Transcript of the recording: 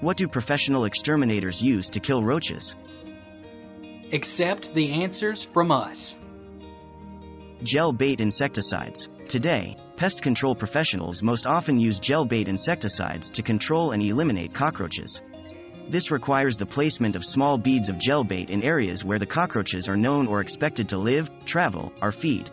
What do professional exterminators use to kill roaches? Accept the answers from us. Gel bait insecticides. Today, pest control professionals most often use gel bait insecticides to control and eliminate cockroaches. This requires the placement of small beads of gel bait in areas where the cockroaches are known or expected to live, travel, or feed.